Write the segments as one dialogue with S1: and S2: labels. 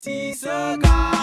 S1: 金色高。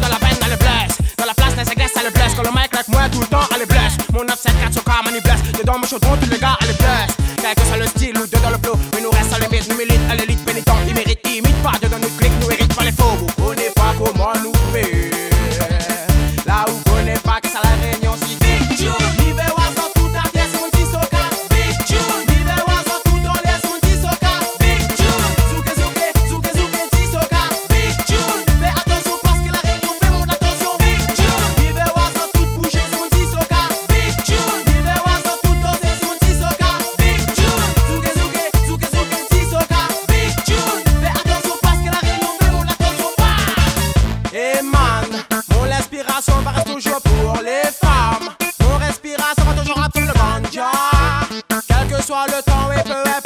S1: dans la veine, elle blesse. Dans la place, les elle s'agresse, elle blesse. Quand le mec avec moi tout le temps, elle blesse. Mon 974 son corps, elle blesse. Dedans, mon chaudron, tous les gars, pour les femmes. Mon respiration va toujours le déjà. Quel que soit le temps et peu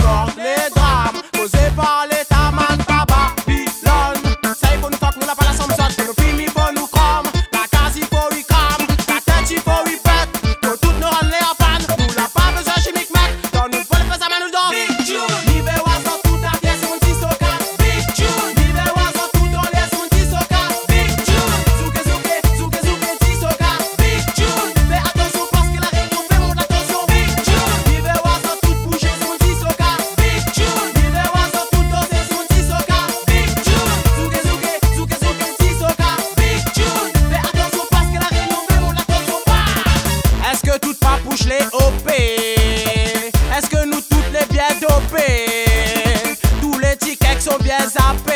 S1: Est-ce que toutes ma bouche les OP Est-ce que nous toutes les bien dopées? Tous les tickets sont bien zappés?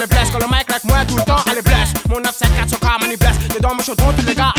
S1: le blesse. Quand le mic like moi tout le temps, elle les blesse. Mon 954 son crâne, il blesse. Les dents me chaudront, tous les gars,